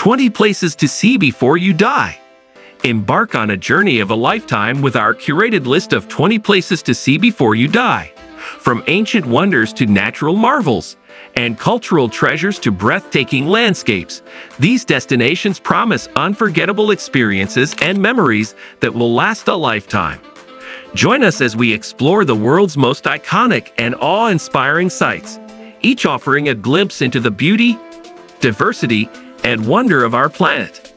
20 places to see before you die. Embark on a journey of a lifetime with our curated list of 20 places to see before you die. From ancient wonders to natural marvels, and cultural treasures to breathtaking landscapes, these destinations promise unforgettable experiences and memories that will last a lifetime. Join us as we explore the world's most iconic and awe-inspiring sites, each offering a glimpse into the beauty, diversity, and wonder of our planet.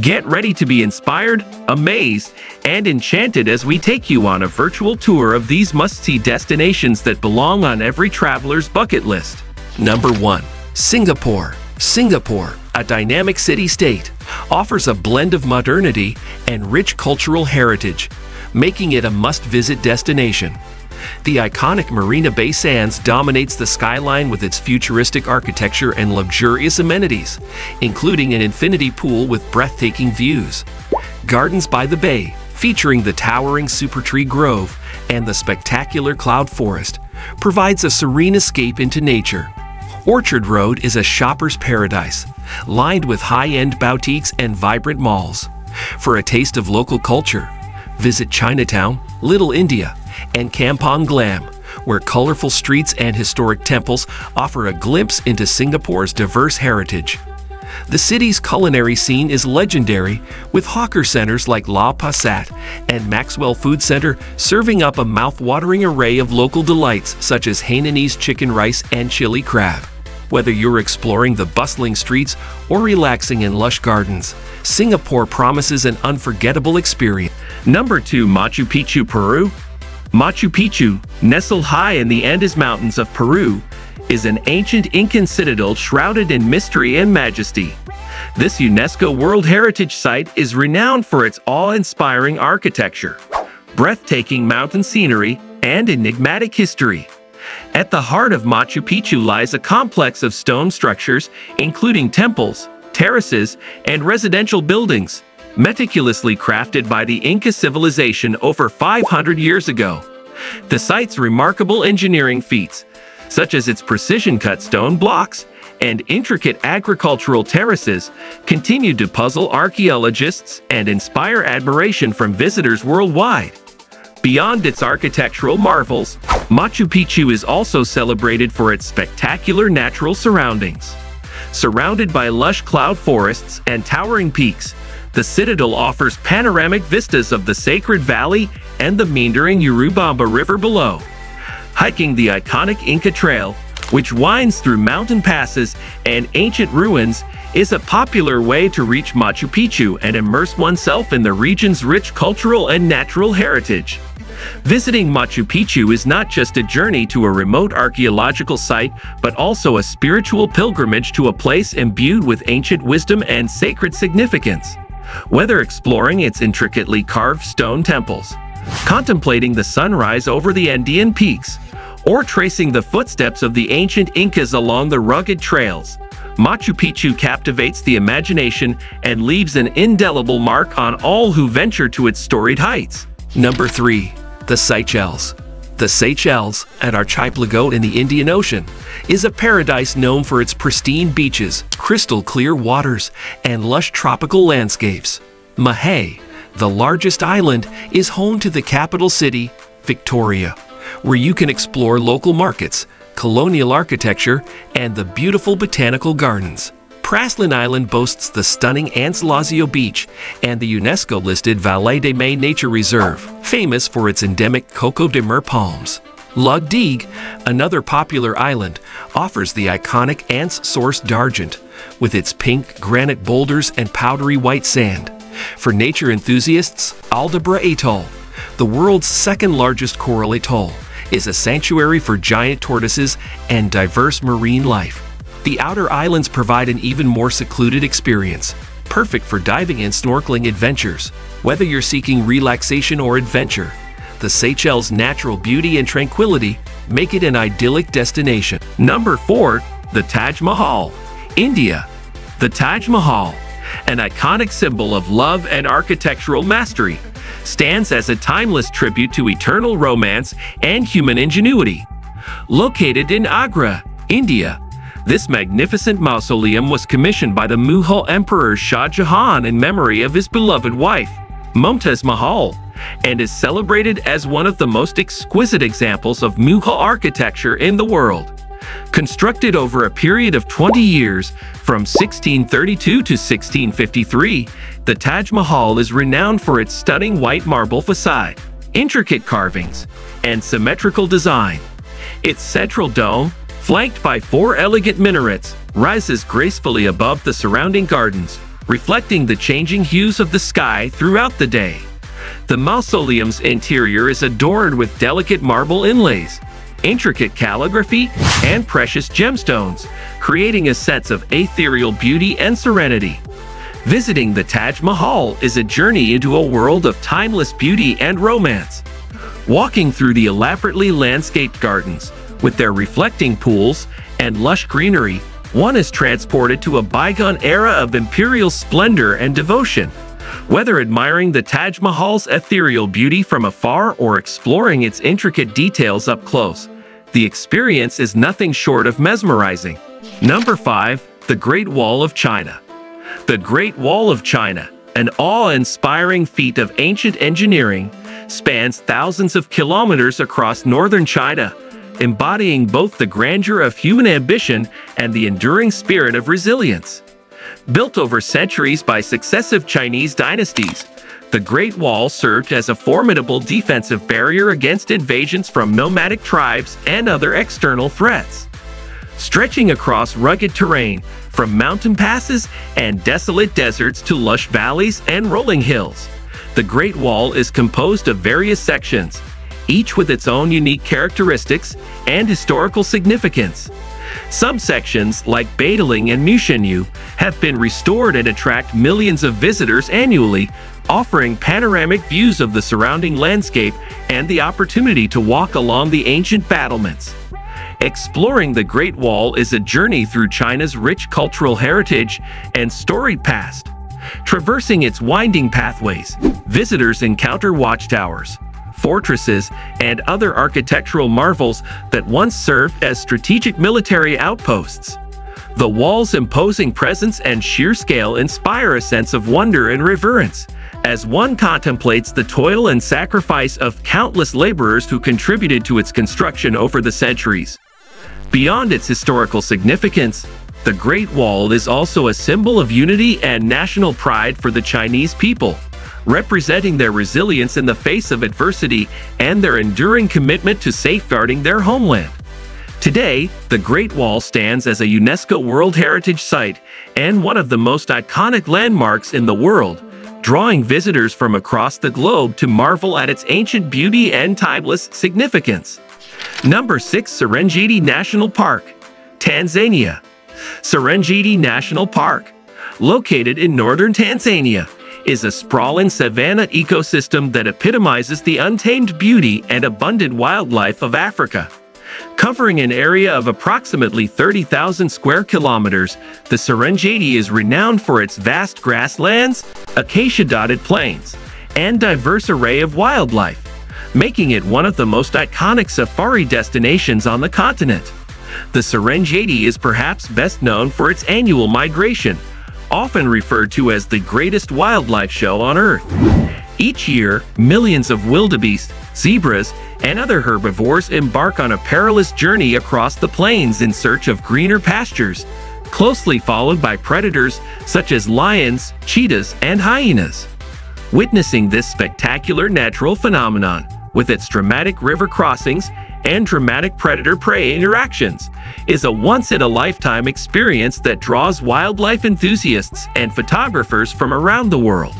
Get ready to be inspired, amazed, and enchanted as we take you on a virtual tour of these must-see destinations that belong on every traveler's bucket list. Number 1. Singapore. Singapore, a dynamic city-state, offers a blend of modernity and rich cultural heritage, making it a must-visit destination. The iconic Marina Bay Sands dominates the skyline with its futuristic architecture and luxurious amenities, including an infinity pool with breathtaking views. Gardens by the Bay, featuring the towering Supertree Grove and the spectacular Cloud Forest, provides a serene escape into nature. Orchard Road is a shopper's paradise, lined with high-end boutiques and vibrant malls. For a taste of local culture, visit Chinatown, Little India, and Kampong Glam, where colorful streets and historic temples offer a glimpse into Singapore's diverse heritage. The city's culinary scene is legendary, with hawker centers like Lau Pa Sat and Maxwell Food Center serving up a mouth-watering array of local delights such as Hainanese chicken rice and chili crab. Whether you're exploring the bustling streets or relaxing in lush gardens, Singapore promises an unforgettable experience. Number 2 Machu Picchu, Peru Machu Picchu, nestled high in the Andes Mountains of Peru, is an ancient Incan citadel shrouded in mystery and majesty. This UNESCO World Heritage Site is renowned for its awe-inspiring architecture, breathtaking mountain scenery, and enigmatic history. At the heart of Machu Picchu lies a complex of stone structures, including temples, terraces, and residential buildings, meticulously crafted by the Inca civilization over 500 years ago. The site's remarkable engineering feats, such as its precision-cut stone blocks and intricate agricultural terraces, continue to puzzle archaeologists and inspire admiration from visitors worldwide. Beyond its architectural marvels, Machu Picchu is also celebrated for its spectacular natural surroundings. Surrounded by lush cloud forests and towering peaks, the citadel offers panoramic vistas of the Sacred Valley and the meandering Urubamba River below. Hiking the iconic Inca Trail, which winds through mountain passes and ancient ruins, is a popular way to reach Machu Picchu and immerse oneself in the region's rich cultural and natural heritage. Visiting Machu Picchu is not just a journey to a remote archaeological site, but also a spiritual pilgrimage to a place imbued with ancient wisdom and sacred significance whether exploring its intricately carved stone temples, contemplating the sunrise over the Andean peaks, or tracing the footsteps of the ancient Incas along the rugged trails, Machu Picchu captivates the imagination and leaves an indelible mark on all who venture to its storied heights. Number 3. The Seychelles the Seychelles, an archipelago in the Indian Ocean, is a paradise known for its pristine beaches, crystal clear waters, and lush tropical landscapes. Mahé, the largest island, is home to the capital city, Victoria, where you can explore local markets, colonial architecture, and the beautiful botanical gardens. Praslin Island boasts the stunning Anse Lazio Beach and the UNESCO-listed Vallée des Mai Nature Reserve, famous for its endemic Coco de Mer palms. La Digue, another popular island, offers the iconic Anse Source d'Argent, with its pink granite boulders and powdery white sand. For nature enthusiasts, Aldabra Atoll, the world's second largest coral atoll, is a sanctuary for giant tortoises and diverse marine life. The outer islands provide an even more secluded experience, perfect for diving and snorkeling adventures. Whether you're seeking relaxation or adventure, the Seychelles' natural beauty and tranquility make it an idyllic destination. Number 4. The Taj Mahal, India. The Taj Mahal, an iconic symbol of love and architectural mastery, stands as a timeless tribute to eternal romance and human ingenuity. Located in Agra, India, This magnificent mausoleum was commissioned by the Mughal Emperor Shah Jahan in memory of his beloved wife, Mumtaz Mahal, and is celebrated as one of the most exquisite examples of Mughal architecture in the world. Constructed over a period of 20 years, from 1632 to 1653, the Taj Mahal is renowned for its stunning white marble facade, intricate carvings, and symmetrical design. Its central dome, flanked by four elegant minarets, rises gracefully above the surrounding gardens, reflecting the changing hues of the sky throughout the day. The mausoleum's interior is adorned with delicate marble inlays, intricate calligraphy, and precious gemstones, creating a sense of ethereal beauty and serenity. Visiting the Taj Mahal is a journey into a world of timeless beauty and romance. Walking through the elaborately landscaped gardens, with their reflecting pools and lush greenery, one is transported to a bygone era of imperial splendor and devotion. Whether admiring the Taj Mahal's ethereal beauty from afar or exploring its intricate details up close, the experience is nothing short of mesmerizing. Number 5. The Great Wall of China The Great Wall of China, an awe-inspiring feat of ancient engineering, spans thousands of kilometers across northern China, embodying both the grandeur of human ambition and the enduring spirit of resilience. Built over centuries by successive Chinese dynasties, the Great Wall served as a formidable defensive barrier against invasions from nomadic tribes and other external threats. Stretching across rugged terrain, from mountain passes and desolate deserts to lush valleys and rolling hills, the Great Wall is composed of various sections, each with its own unique characteristics and historical significance. Some sections, like Badaling and Mutianyu, have been restored and attract millions of visitors annually, offering panoramic views of the surrounding landscape and the opportunity to walk along the ancient battlements. Exploring the Great Wall is a journey through China's rich cultural heritage and storied past. Traversing its winding pathways, visitors encounter watchtowers, fortresses, and other architectural marvels that once served as strategic military outposts. The wall's imposing presence and sheer scale inspire a sense of wonder and reverence, as one contemplates the toil and sacrifice of countless laborers who contributed to its construction over the centuries. Beyond its historical significance, the Great Wall is also a symbol of unity and national pride for the Chinese people representing their resilience in the face of adversity and their enduring commitment to safeguarding their homeland. Today, the Great Wall stands as a UNESCO World Heritage Site and one of the most iconic landmarks in the world, drawing visitors from across the globe to marvel at its ancient beauty and timeless significance. Number 6 Serengeti National Park, Tanzania Serengeti National Park, located in northern Tanzania, is a sprawling savanna ecosystem that epitomizes the untamed beauty and abundant wildlife of Africa. Covering an area of approximately 30,000 square kilometers, the Serengeti is renowned for its vast grasslands, acacia-dotted plains, and diverse array of wildlife, making it one of the most iconic safari destinations on the continent. The Serengeti is perhaps best known for its annual migration, often referred to as the greatest wildlife show on Earth. Each year, millions of wildebeest, zebras, and other herbivores embark on a perilous journey across the plains in search of greener pastures, closely followed by predators such as lions, cheetahs, and hyenas. Witnessing this spectacular natural phenomenon, with its dramatic river crossings and dramatic predator-prey interactions, is a once-in-a-lifetime experience that draws wildlife enthusiasts and photographers from around the world.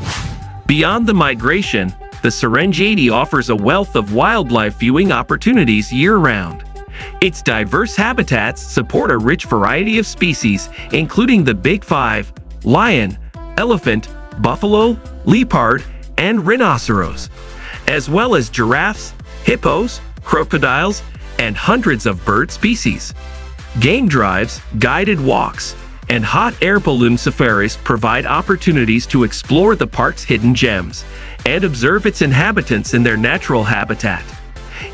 Beyond the migration, the Serengeti offers a wealth of wildlife viewing opportunities year-round. Its diverse habitats support a rich variety of species, including the Big Five, lion, elephant, buffalo, leopard, and rhinoceros, as well as giraffes, hippos, crocodiles, and hundreds of bird species. Game drives, guided walks, and hot air balloon safaris provide opportunities to explore the park's hidden gems and observe its inhabitants in their natural habitat.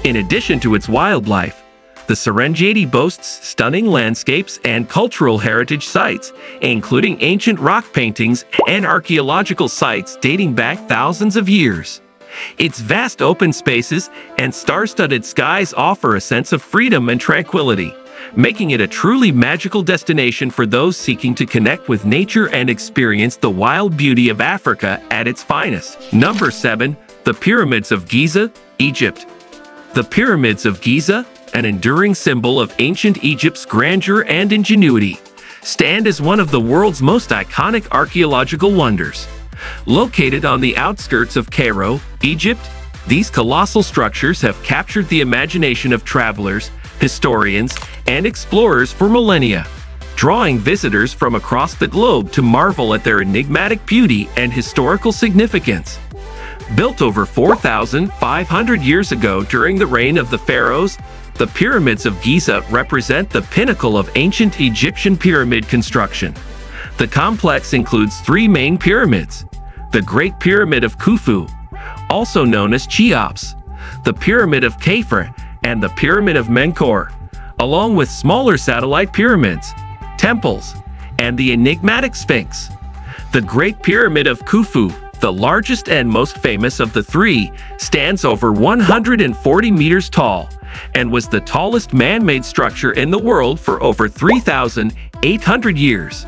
In addition to its wildlife, The Serengeti boasts stunning landscapes and cultural heritage sites, including ancient rock paintings and archaeological sites dating back thousands of years. Its vast open spaces and star-studded skies offer a sense of freedom and tranquility, making it a truly magical destination for those seeking to connect with nature and experience the wild beauty of Africa at its finest. Number 7. The Pyramids of Giza, Egypt. The Pyramids of Giza, an enduring symbol of ancient Egypt's grandeur and ingenuity, stand as one of the world's most iconic archaeological wonders. Located on the outskirts of Cairo, Egypt, these colossal structures have captured the imagination of travelers, historians, and explorers for millennia, drawing visitors from across the globe to marvel at their enigmatic beauty and historical significance. Built over 4,500 years ago during the reign of the pharaohs, the pyramids of Giza represent the pinnacle of ancient Egyptian pyramid construction. The complex includes three main pyramids. The Great Pyramid of Khufu, also known as Cheops, the Pyramid of Khafre, and the Pyramid of Menkaure, along with smaller satellite pyramids, temples, and the enigmatic Sphinx. The Great Pyramid of Khufu the largest and most famous of the three, stands over 140 meters tall and was the tallest man-made structure in the world for over 3,800 years.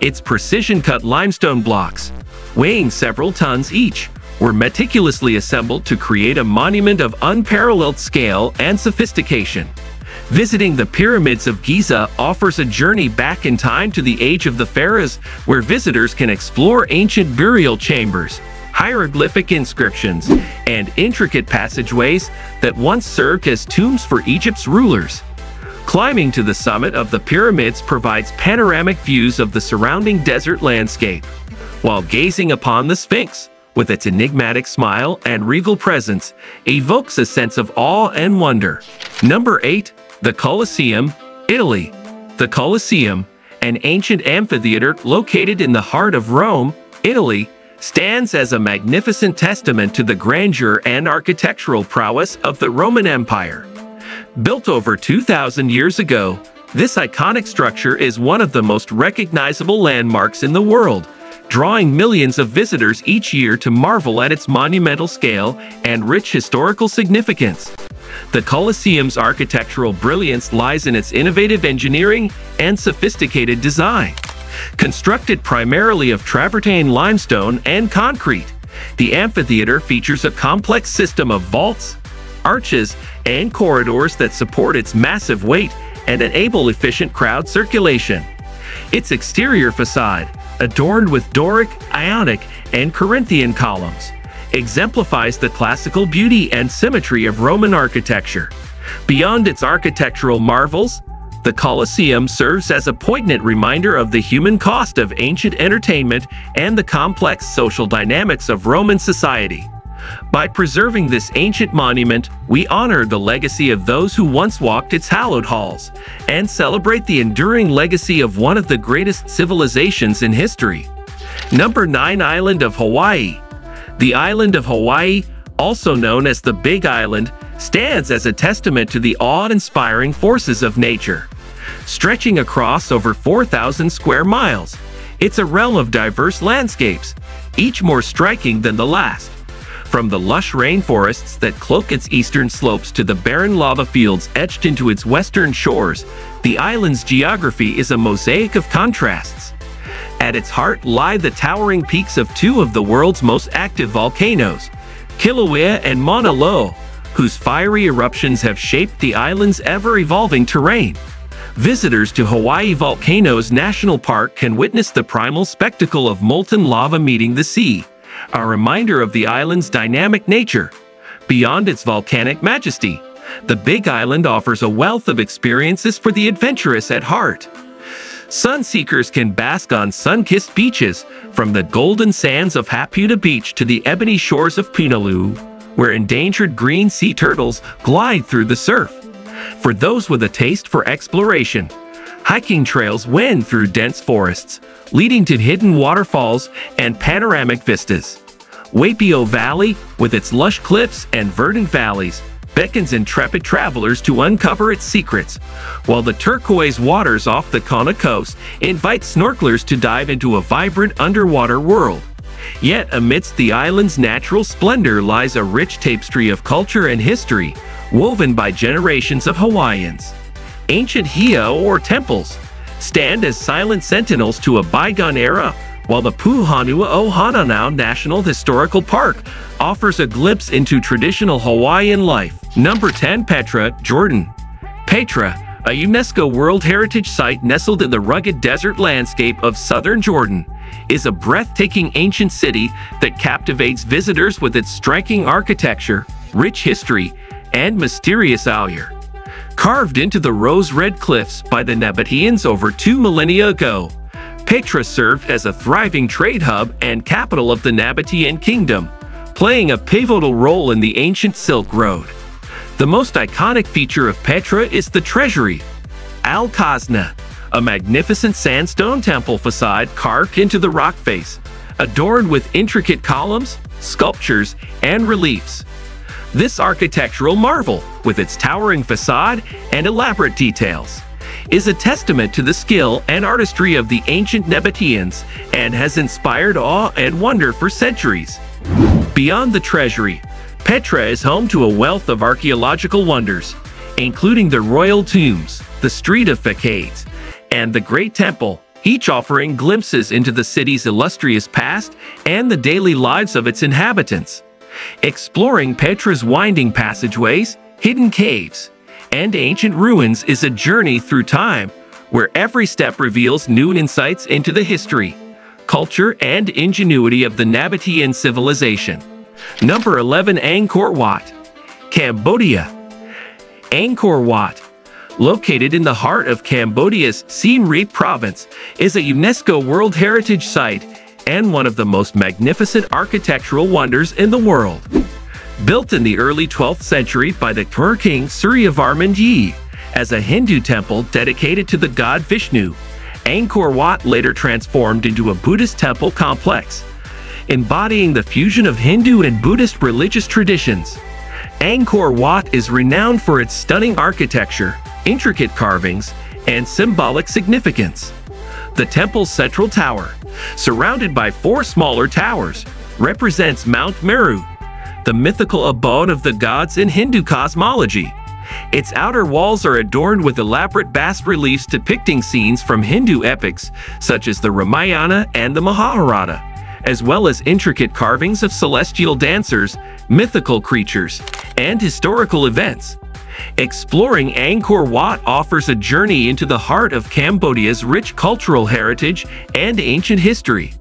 Its precision-cut limestone blocks, weighing several tons each, were meticulously assembled to create a monument of unparalleled scale and sophistication. Visiting the pyramids of Giza offers a journey back in time to the age of the pharaohs, where visitors can explore ancient burial chambers, hieroglyphic inscriptions, and intricate passageways that once served as tombs for Egypt's rulers. Climbing to the summit of the pyramids provides panoramic views of the surrounding desert landscape, while gazing upon the Sphinx, with its enigmatic smile and regal presence, evokes a sense of awe and wonder. Number 8. The Colosseum, Italy. The Colosseum, an ancient amphitheater located in the heart of Rome, Italy, stands as a magnificent testament to the grandeur and architectural prowess of the Roman Empire. Built over 2,000 years ago, this iconic structure is one of the most recognizable landmarks in the world, drawing millions of visitors each year to marvel at its monumental scale and rich historical significance. The Colosseum's architectural brilliance lies in its innovative engineering and sophisticated design. Constructed primarily of travertine limestone and concrete, the amphitheater features a complex system of vaults, arches, and corridors that support its massive weight and enable efficient crowd circulation. Its exterior facade, adorned with Doric, Ionic, and Corinthian columns, exemplifies the classical beauty and symmetry of Roman architecture. Beyond its architectural marvels, the Colosseum serves as a poignant reminder of the human cost of ancient entertainment and the complex social dynamics of Roman society. By preserving this ancient monument, we honor the legacy of those who once walked its hallowed halls and celebrate the enduring legacy of one of the greatest civilizations in history. Number 9 Island of Hawaii the island of Hawaii, also known as the Big Island, stands as a testament to the awe-inspiring forces of nature. Stretching across over 4,000 square miles, it's a realm of diverse landscapes, each more striking than the last. From the lush rainforests that cloak its eastern slopes to the barren lava fields etched into its western shores, the island's geography is a mosaic of contrasts. At its heart lie the towering peaks of two of the world's most active volcanoes, Kilauea and Mauna Loa, whose fiery eruptions have shaped the island's ever-evolving terrain. Visitors to Hawaii Volcanoes National Park can witness the primal spectacle of molten lava meeting the sea, a reminder of the island's dynamic nature. Beyond its volcanic majesty, the Big Island offers a wealth of experiences for the adventurous at heart. Sunseekers can bask on sun-kissed beaches, from the golden sands of Hapuna Beach to the ebony shores of Punaluu, where endangered green sea turtles glide through the surf. For those with a taste for exploration, hiking trails wind through dense forests, leading to hidden waterfalls and panoramic vistas. Waipio Valley, with its lush cliffs and verdant valleys, beckons intrepid travelers to uncover its secrets, while the turquoise waters off the Kona coast invite snorkelers to dive into a vibrant underwater world. Yet amidst the island's natural splendor lies a rich tapestry of culture and history, woven by generations of Hawaiians. Ancient Heiau or temples stand as silent sentinels to a bygone era, while the Puuhonua o National Historical Park offers a glimpse into traditional Hawaiian life. Number 10 Petra, Jordan. Petra, a UNESCO World Heritage Site nestled in the rugged desert landscape of southern Jordan, is a breathtaking ancient city that captivates visitors with its striking architecture, rich history, and mysterious allure. Carved into the rose-red cliffs by the Nabateans over two millennia ago, Petra served as a thriving trade hub and capital of the Nabatean kingdom, playing a pivotal role in the ancient Silk Road. The most iconic feature of Petra is the treasury, Al Khazna, a magnificent sandstone temple facade carved into the rock face, adorned with intricate columns, sculptures, and reliefs. This architectural marvel, with its towering facade and elaborate details, is a testament to the skill and artistry of the ancient Nabateans and has inspired awe and wonder for centuries. Beyond the treasury, Petra is home to a wealth of archaeological wonders, including the royal tombs, the Street of Facades, and the Great Temple, each offering glimpses into the city's illustrious past and the daily lives of its inhabitants. Exploring Petra's winding passageways, hidden caves, and ancient ruins is a journey through time, where every step reveals new insights into the history, culture, and ingenuity of the Nabatean civilization. Number 11 Angkor Wat, Cambodia. Angkor Wat, located in the heart of Cambodia's Siem Reap province, is a UNESCO World Heritage Site and one of the most magnificent architectural wonders in the world. Built in the early 12th century by the Khmer king Suryavarman Yi as a Hindu temple dedicated to the god Vishnu, Angkor Wat later transformed into a Buddhist temple complex, embodying the fusion of Hindu and Buddhist religious traditions. Angkor Wat is renowned for its stunning architecture, intricate carvings, and symbolic significance. The temple's central tower, surrounded by four smaller towers, represents Mount Meru, the mythical abode of the gods in Hindu cosmology. Its outer walls are adorned with elaborate bas-reliefs depicting scenes from Hindu epics such as the Ramayana and the Mahabharata, as well as intricate carvings of celestial dancers, mythical creatures, and historical events. Exploring Angkor Wat offers a journey into the heart of Cambodia's rich cultural heritage and ancient history.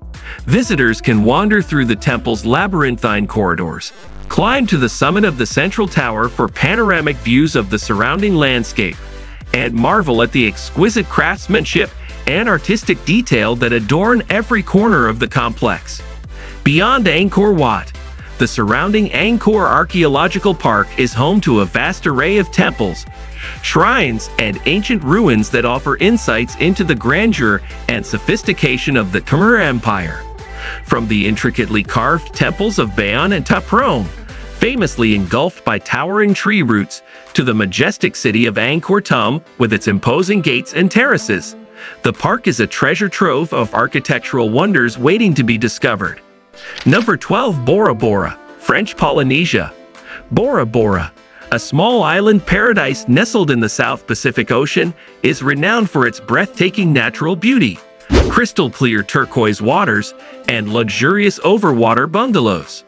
Visitors can wander through the temple's labyrinthine corridors, climb to the summit of the central tower for panoramic views of the surrounding landscape, and marvel at the exquisite craftsmanship and artistic detail that adorn every corner of the complex. Beyond Angkor Wat, the surrounding Angkor Archaeological Park is home to a vast array of temples, shrines, and ancient ruins that offer insights into the grandeur and sophistication of the Khmer Empire. From the intricately carved temples of Bayon and Ta Prohm, famously engulfed by towering tree roots, to the majestic city of Angkor Thom with its imposing gates and terraces. The park is a treasure trove of architectural wonders waiting to be discovered. Number 12 Bora Bora, French Polynesia. Bora Bora, a small island paradise nestled in the South Pacific Ocean, is renowned for its breathtaking natural beauty, crystal clear turquoise waters, and luxurious overwater bungalows.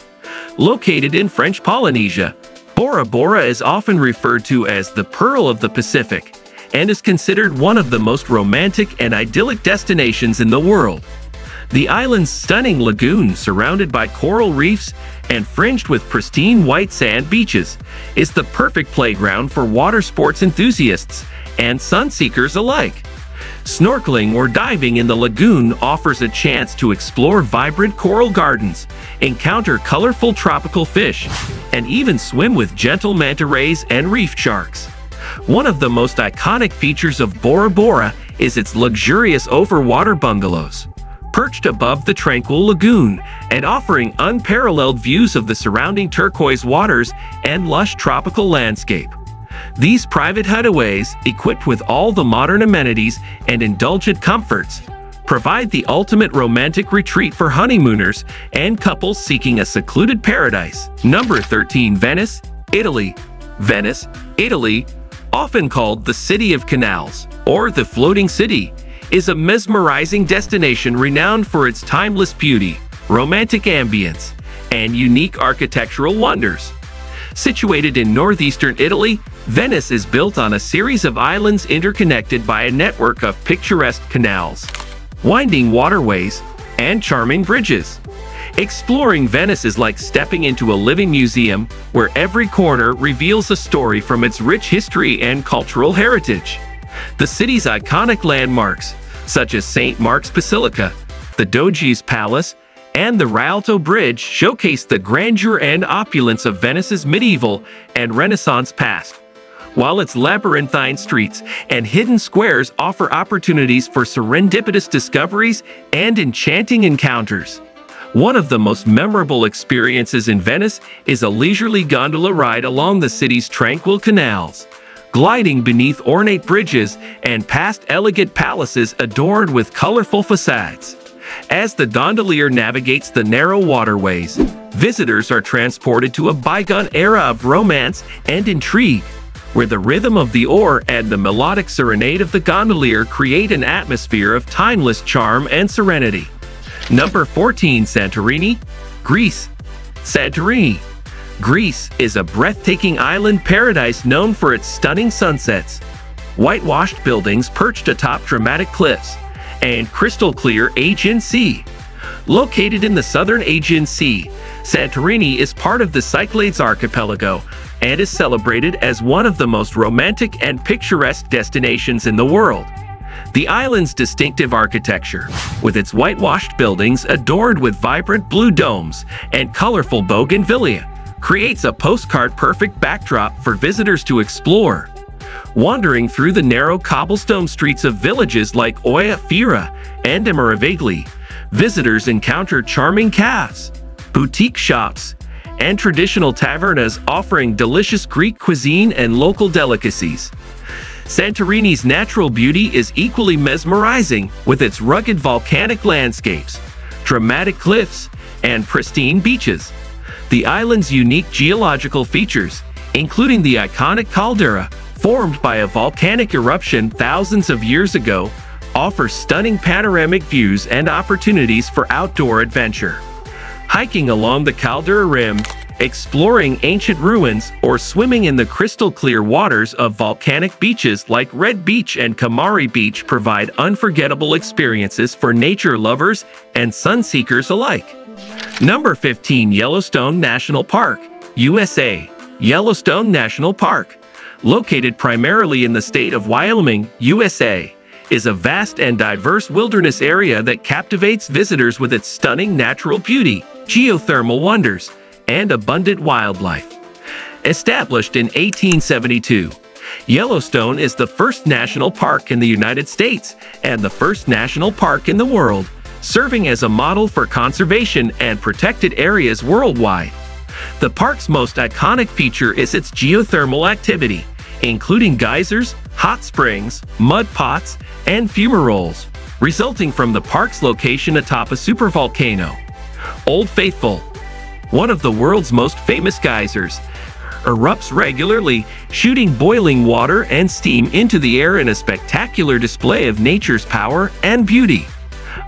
Located in French Polynesia, Bora Bora is often referred to as the Pearl of the Pacific and is considered one of the most romantic and idyllic destinations in the world. The island's stunning lagoon, surrounded by coral reefs and fringed with pristine white sand beaches, is the perfect playground for water sports enthusiasts and sunseekers alike. Snorkeling or diving in the lagoon offers a chance to explore vibrant coral gardens, encounter colorful tropical fish, and even swim with gentle manta rays and reef sharks. One of the most iconic features of Bora Bora is its luxurious overwater bungalows. Perched above the tranquil lagoon and offering unparalleled views of the surrounding turquoise waters and lush tropical landscape. These private hutaways, equipped with all the modern amenities and indulgent comforts, provide the ultimate romantic retreat for honeymooners and couples seeking a secluded paradise. Number 13 Venice, Italy. Venice, Italy, often called the City of Canals or the Floating City, is a mesmerizing destination renowned for its timeless beauty, romantic ambience, and unique architectural wonders. Situated in northeastern Italy, Venice is built on a series of islands interconnected by a network of picturesque canals, winding waterways, and charming bridges. Exploring Venice is like stepping into a living museum where every corner reveals a story from its rich history and cultural heritage. The city's iconic landmarks, such as St. Mark's Basilica, the Doge's Palace, and the Rialto Bridge showcase the grandeur and opulence of Venice's medieval and Renaissance past while its labyrinthine streets and hidden squares offer opportunities for serendipitous discoveries and enchanting encounters. One of the most memorable experiences in Venice is a leisurely gondola ride along the city's tranquil canals, gliding beneath ornate bridges and past elegant palaces adorned with colorful facades. As the gondolier navigates the narrow waterways, visitors are transported to a bygone era of romance and intrigue where the rhythm of the oar and the melodic serenade of the gondolier create an atmosphere of timeless charm and serenity. Number 14 Santorini, Greece. Santorini, Greece is a breathtaking island paradise known for its stunning sunsets, whitewashed buildings perched atop dramatic cliffs, and crystal clear Aegean Sea. Located in the southern Aegean Sea, Santorini is part of the Cyclades archipelago, and is celebrated as one of the most romantic and picturesque destinations in the world. The island's distinctive architecture, with its whitewashed buildings adorned with vibrant blue domes and colorful bougainvillea, creates a postcard-perfect backdrop for visitors to explore. Wandering through the narrow cobblestone streets of villages like Oia Fira and Imerovigli, visitors encounter charming cafes, boutique shops, and traditional tavernas offering delicious Greek cuisine and local delicacies. Santorini's natural beauty is equally mesmerizing with its rugged volcanic landscapes, dramatic cliffs, and pristine beaches. The island's unique geological features, including the iconic caldera, formed by a volcanic eruption thousands of years ago, offer stunning panoramic views and opportunities for outdoor adventure hiking along the caldera rim, exploring ancient ruins, or swimming in the crystal clear waters of volcanic beaches like Red Beach and Kamari Beach provide unforgettable experiences for nature lovers and sun-seekers alike. Number 15 Yellowstone National Park, USA Yellowstone National Park, located primarily in the state of Wyoming, USA, is a vast and diverse wilderness area that captivates visitors with its stunning natural beauty geothermal wonders, and abundant wildlife. Established in 1872, Yellowstone is the first national park in the United States and the first national park in the world, serving as a model for conservation and protected areas worldwide. The park's most iconic feature is its geothermal activity, including geysers, hot springs, mud pots, and fumaroles, resulting from the park's location atop a supervolcano. Old Faithful, one of the world's most famous geysers, erupts regularly, shooting boiling water and steam into the air in a spectacular display of nature's power and beauty.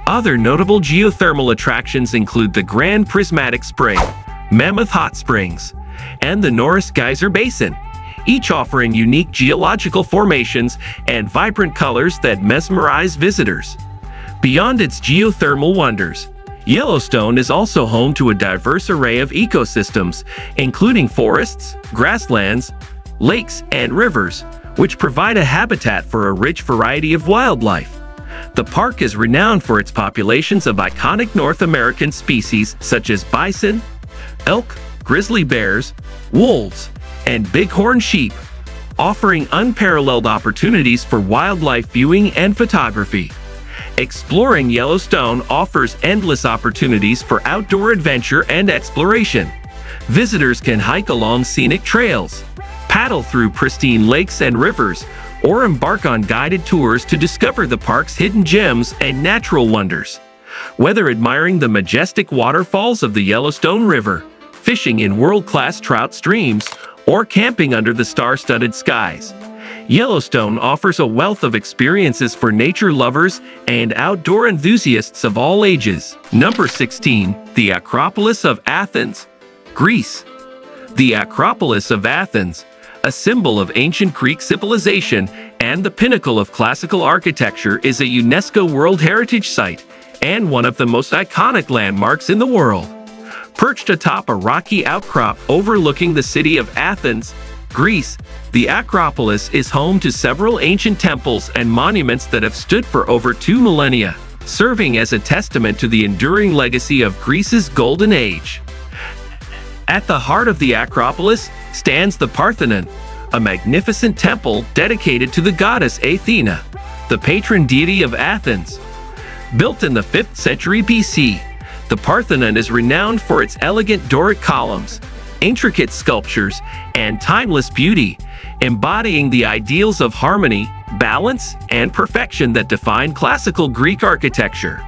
Other notable geothermal attractions include the Grand Prismatic Spring, Mammoth Hot Springs, and the Norris Geyser Basin, each offering unique geological formations and vibrant colors that mesmerize visitors. Beyond its geothermal wonders, Yellowstone is also home to a diverse array of ecosystems, including forests, grasslands, lakes, and rivers, which provide a habitat for a rich variety of wildlife. The park is renowned for its populations of iconic North American species such as bison, elk, grizzly bears, wolves, and bighorn sheep, offering unparalleled opportunities for wildlife viewing and photography. Exploring Yellowstone offers endless opportunities for outdoor adventure and exploration. Visitors can hike along scenic trails, paddle through pristine lakes and rivers, or embark on guided tours to discover the park's hidden gems and natural wonders. Whether admiring the majestic waterfalls of the Yellowstone River, fishing in world-class trout streams, or camping under the star-studded skies, Yellowstone offers a wealth of experiences for nature lovers and outdoor enthusiasts of all ages. Number 16. The Acropolis of Athens, Greece. The Acropolis of Athens, a symbol of ancient Greek civilization and the pinnacle of classical architecture, is a UNESCO World Heritage Site and one of the most iconic landmarks in the world. Perched atop a rocky outcrop overlooking the city of Athens, Greece, the Acropolis is home to several ancient temples and monuments that have stood for over two millennia, serving as a testament to the enduring legacy of Greece's golden age. At the heart of the Acropolis stands the Parthenon, a magnificent temple dedicated to the goddess Athena, the patron deity of Athens. Built in the 5th century BC, the Parthenon is renowned for its elegant Doric columns, intricate sculptures, and timeless beauty, embodying the ideals of harmony, balance, and perfection that define classical Greek architecture.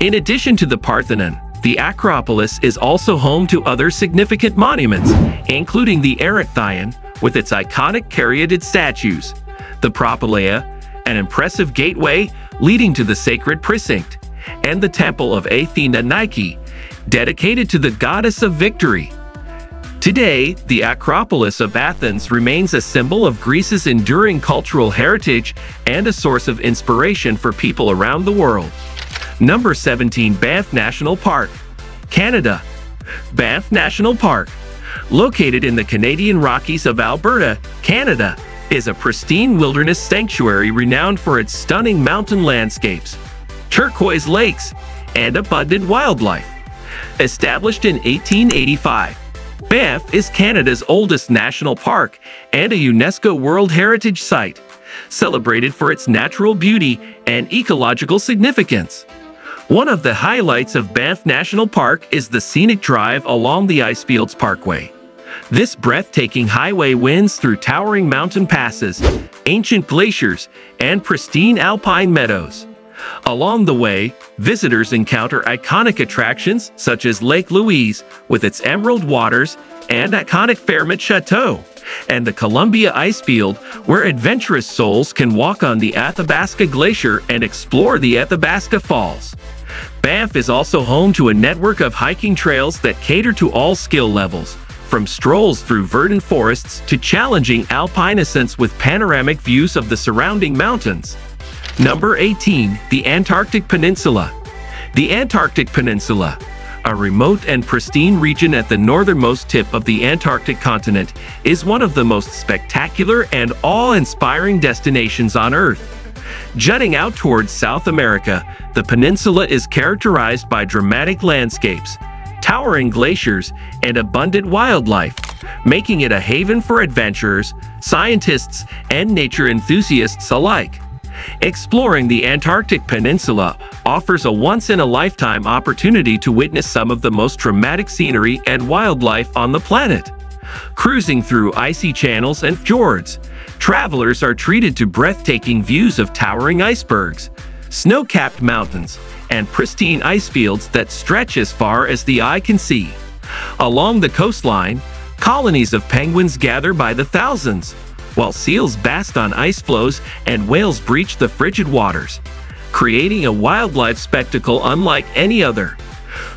In addition to the Parthenon, the Acropolis is also home to other significant monuments, including the Erechtheion, with its iconic caryatid statues, the Propylaea, an impressive gateway leading to the sacred precinct, and the Temple of Athena Nike, dedicated to the goddess of victory. Today, the Acropolis of Athens remains a symbol of Greece's enduring cultural heritage and a source of inspiration for people around the world. Number 17 Banff National Park, Canada. Banff National Park, located in the Canadian Rockies of Alberta, Canada, is a pristine wilderness sanctuary renowned for its stunning mountain landscapes, turquoise lakes, and abundant wildlife. Established in 1885, Banff is Canada's oldest national park and a UNESCO World Heritage Site, celebrated for its natural beauty and ecological significance. One of the highlights of Banff National Park is the scenic drive along the Icefields Parkway. This breathtaking highway winds through towering mountain passes, ancient glaciers, and pristine alpine meadows. Along the way, visitors encounter iconic attractions such as Lake Louise with its emerald waters and iconic Fairmont Chateau, and the Columbia Icefield, where adventurous souls can walk on the Athabasca Glacier and explore the Athabasca Falls. Banff is also home to a network of hiking trails that cater to all skill levels, from strolls through verdant forests to challenging alpine ascents with panoramic views of the surrounding mountains. Number 18. The Antarctic Peninsula The Antarctic Peninsula, a remote and pristine region at the northernmost tip of the Antarctic continent, is one of the most spectacular and awe-inspiring destinations on Earth. Jutting out towards South America, the peninsula is characterized by dramatic landscapes, towering glaciers, and abundant wildlife, making it a haven for adventurers, scientists, and nature enthusiasts alike. Exploring the Antarctic Peninsula offers a once-in-a-lifetime opportunity to witness some of the most dramatic scenery and wildlife on the planet. Cruising through icy channels and fjords, travelers are treated to breathtaking views of towering icebergs, snow-capped mountains, and pristine ice fields that stretch as far as the eye can see. Along the coastline, colonies of penguins gather by the thousands, while seals bask on ice floes and whales breach the frigid waters, creating a wildlife spectacle unlike any other.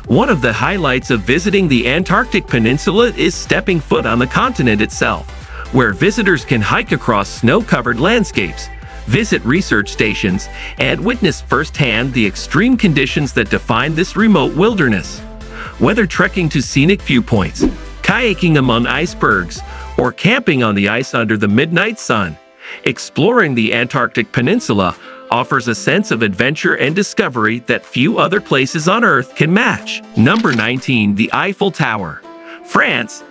One of the highlights of visiting the Antarctic Peninsula is stepping foot on the continent itself, where visitors can hike across snow-covered landscapes, visit research stations, and witness firsthand the extreme conditions that define this remote wilderness. Whether trekking to scenic viewpoints, kayaking among icebergs, or camping on the ice under the midnight sun, exploring the Antarctic Peninsula offers a sense of adventure and discovery that few other places on Earth can match. Number 19. The Eiffel Tower France,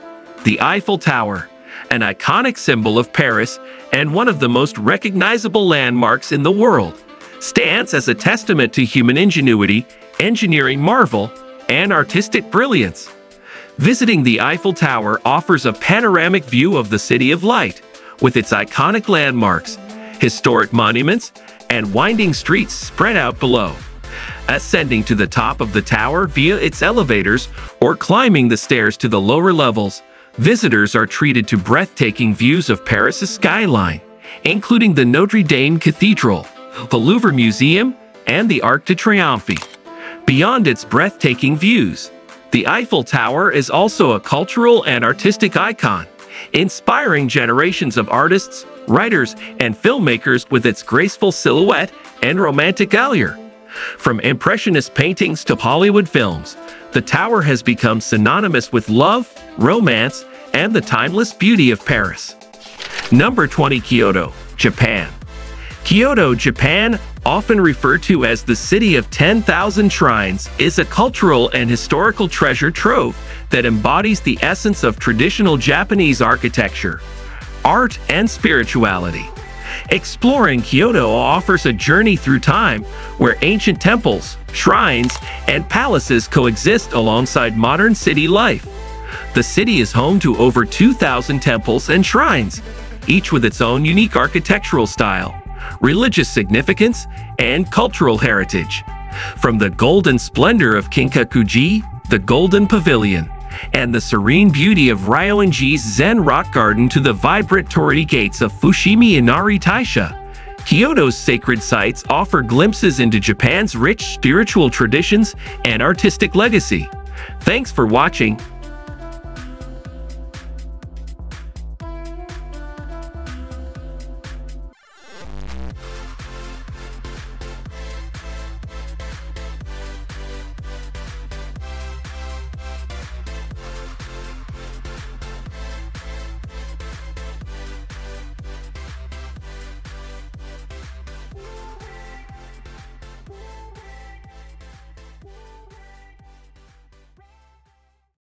the Eiffel Tower, an iconic symbol of Paris and one of the most recognizable landmarks in the world, stands as a testament to human ingenuity, engineering marvel, and artistic brilliance. Visiting the Eiffel Tower offers a panoramic view of the City of Light, with its iconic landmarks, historic monuments, and winding streets spread out below. Ascending to the top of the tower via its elevators or climbing the stairs to the lower levels, visitors are treated to breathtaking views of Paris's skyline, including the Notre Dame Cathedral, the Louvre Museum, and the Arc de Triomphe. Beyond its breathtaking views, the Eiffel Tower is also a cultural and artistic icon, inspiring generations of artists, writers, and filmmakers with its graceful silhouette and romantic allure. From Impressionist paintings to Hollywood films, the tower has become synonymous with love, romance, and the timeless beauty of Paris. Number 20 Kyoto, Japan. Kyoto, Japan, often referred to as the City of 10,000 Shrines, is a cultural and historical treasure trove that embodies the essence of traditional Japanese architecture, art, and spirituality. Exploring Kyoto offers a journey through time where ancient temples, shrines, and palaces coexist alongside modern city life. The city is home to over 2,000 temples and shrines, each with its own unique architectural style religious significance, and cultural heritage. From the golden splendor of Kinkakuji, the Golden Pavilion, and the serene beauty of Ryoanji's Zen Rock Garden to the vibrant torii gates of Fushimi Inari Taisha, Kyoto's sacred sites offer glimpses into Japan's rich spiritual traditions and artistic legacy. Thanks for watching.